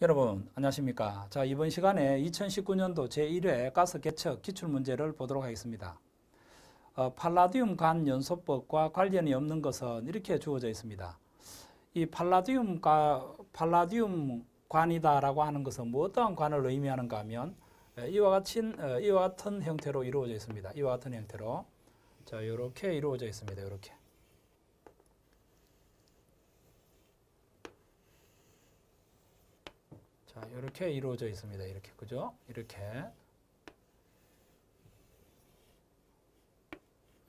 여러분 안녕하십니까? 자 이번 시간에 2019년도 제1회 가스 개척 기출문제를 보도록 하겠습니다. 어, 팔라디움 간 연소법과 관련이 없는 것은 이렇게 주어져 있습니다. 이 팔라디움과 팔라디움 관이다 라고 하는 것은 뭐 어떠한 관을 의미하는가 하면 에, 이와 같은 어, 이와 같은 형태로 이루어져 있습니다. 이와 같은 형태로. 자 이렇게 이루어져 있습니다. 이렇게 자, 이렇게 이루어져 있습니다. 이렇게 그죠? 이렇게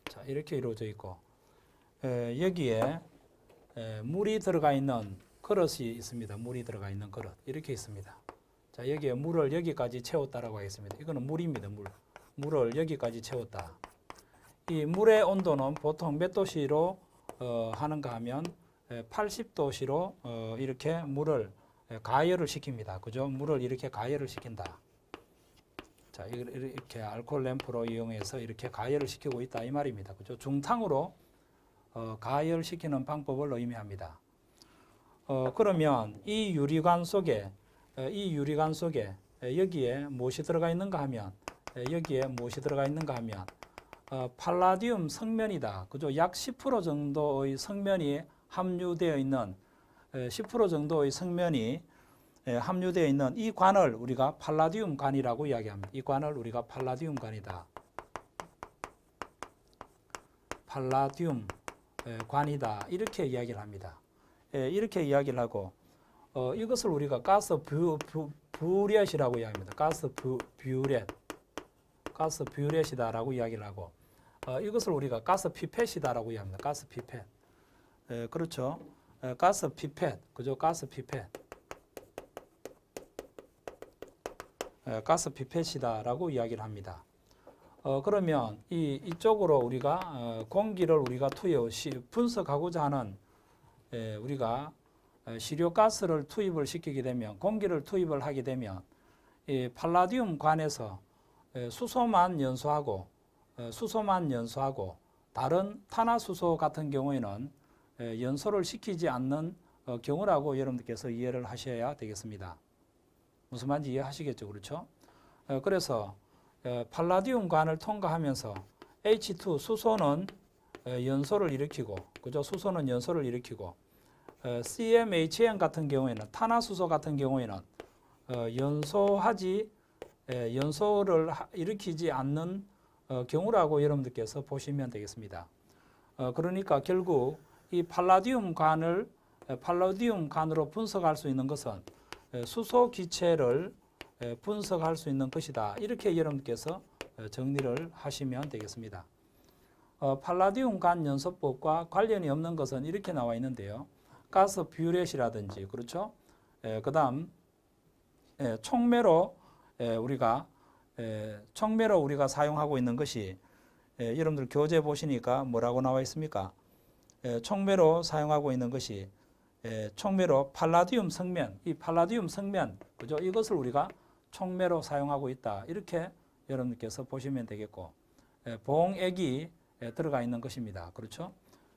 자, 이렇게 이루어져 있고 에, 여기에 에, 물이 들어가 있는 그릇이 있습니다. 물이 들어가 있는 그릇 이렇게 있습니다. 자, 여기에 물을 여기까지 채웠다라고 하겠습니다. 이거는 물입니다. 물. 물을 여기까지 채웠다. 이 물의 온도는 보통 몇 도씨로 어, 하는가 하면 80도씨로 어, 이렇게 물을 예, 가열을 시킵니다. 그죠? 물을 이렇게 가열을 시킨다. 자, 이렇게 알코올 램프로 이용해서 이렇게 가열을 시키고 있다 이 말입니다. 그죠? 중탕으로 어, 가열시키는 방법을 의미합니다. 어, 그러면 이 유리관 속에 어, 이 유리관 속에 에, 여기에 무엇이 들어가 있는가 하면 에, 여기에 무엇이 들어가 있는가 하면 어, 팔라디움 석면이다. 그죠? 약 10% 정도의 석면이 함유되어 있는 10% 정도의 석면이 함유되어 있는 이 관을 우리가 팔라디움 관이라고 이야기합니다. 이 관을 우리가 팔라디움 관이다. 팔라디움 관이다. 이렇게 이야기를 합니다. 이렇게 이야기를 하고 어, 이것을 우리가 가스 뷰렛이라고 이야기합니다. 가스 뷰, 뷰렛. 가스 뷰렛이다라고 이야기를 하고 어, 이것을 우리가 가스 피펫이다라고 이야기합니다. 가스 피펫. 에, 그렇죠. 에, 가스 피펫. 그죠? 가스 피펫. 에, 가스 피펫이다라고 이야기를 합니다. 어, 그러면 이, 이쪽으로 우리가 어, 공기를 우리가 투여 시, 분석하고자 하는 에, 우리가 시료 가스를 투입을 시키게 되면 공기를 투입을 하게 되면 이 팔라디움 관에서 에, 수소만 연소하고 에, 수소만 연소하고 다른 탄화수소 같은 경우에는 에, 연소를 시키지 않는 어, 경우라고 여러분들께서 이해를 하셔야 되겠습니다. 무슨 말인지 이해하시겠죠, 그렇죠? 어, 그래서 어, 팔라디움 관을 통과하면서 H2 수소는 어, 연소를 일으키고, 그죠? 수소는 연소를 일으키고, 어, CmHn 같은 경우에는 탄화수소 같은 경우에는 어, 연소하지 에, 연소를 하, 일으키지 않는 어, 경우라고 여러분들께서 보시면 되겠습니다. 어, 그러니까 결국 이 팔라디움 에, 팔라디움 관으로 분석할 수 있는 것은 에, 수소 기체를 에, 분석할 수 있는 것이다. 이렇게 여러분께서 어, 정리를 하시면 되겠습니다. 어, 팔라디움 관 연소법과 관련이 없는 것은 이렇게 나와 있는데요. 가스 뷰렛이라든지 그렇죠. 에, 촉매로 에, 우리가 에, 촉매로 우리가 사용하고 있는 것이 에, 여러분들 교재 보시니까 뭐라고 나와 있습니까? 에, 촉매로 사용하고 있는 것이 에, 촉매로 팔라디움 성면, 이 팔라디움 성면, 그죠? 이것을 우리가 촉매로 사용하고 있다. 이렇게 여러분께서 보시면 되겠고, 에, 봉액이 에, 들어가 있는 것입니다. 그렇죠?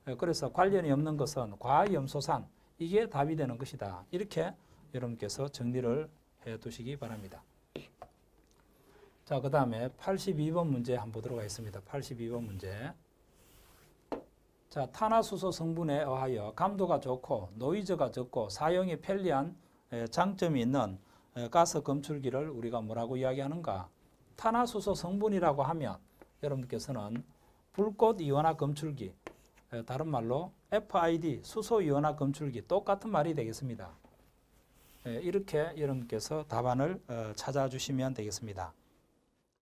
에, 그래서 관련이 없는 것은 과염소산, 이게 답이 되는 것이다. 이렇게 여러분께서 정리를 해 두시기 바랍니다. 자, 그 다음에 82번 문제 한번 보도록 하겠습니다. 82번 문제. 자, 탄화수소 성분에 의하여 감도가 좋고 노이즈가 적고 사용이 편리한 에, 장점이 있는 에, 가스 검출기를 우리가 뭐라고 이야기하는가? 탄화수소 성분이라고 하면 여러분께서는 불꽃 이온화 검출기, 에, 다른 말로 FID 수소 이온화 검출기 똑같은 말이 되겠습니다. 에, 이렇게 여러분께서 답안을 어, 찾아주시면 되겠습니다.